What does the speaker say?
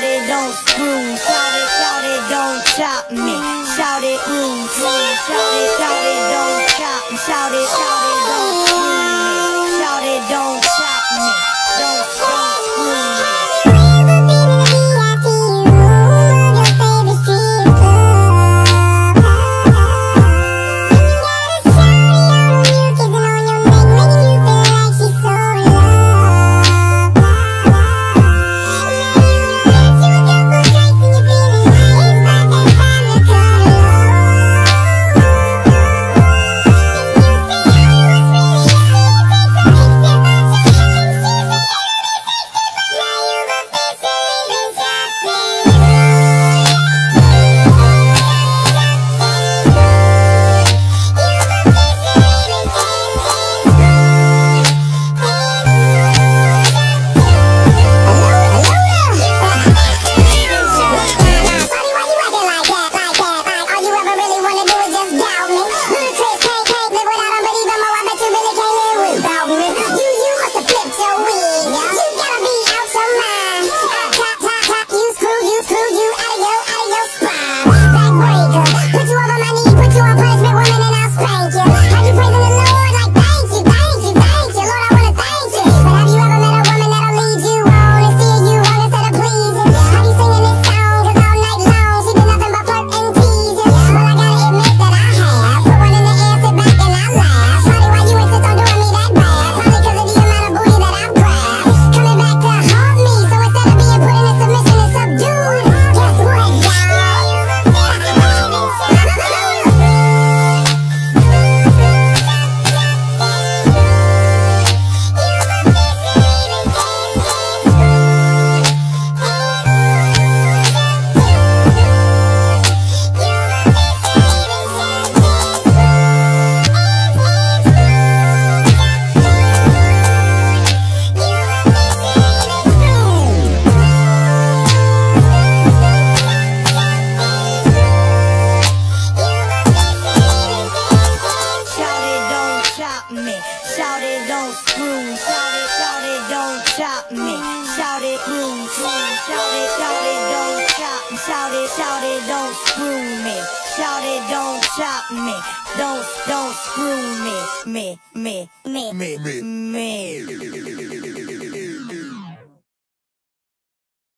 Shout it, don't screw. Shout it, shout it, don't chop me. Shout it, mm, mm. Shout it, shout it, don't chop me. Shout it, shout it. Shout it, boom, boom. Shout it, shout it, don't chop me. Shout it, shout it, don't screw me. Shout it, don't chop me. Don't, don't screw me. Me, me, me, me, me. me.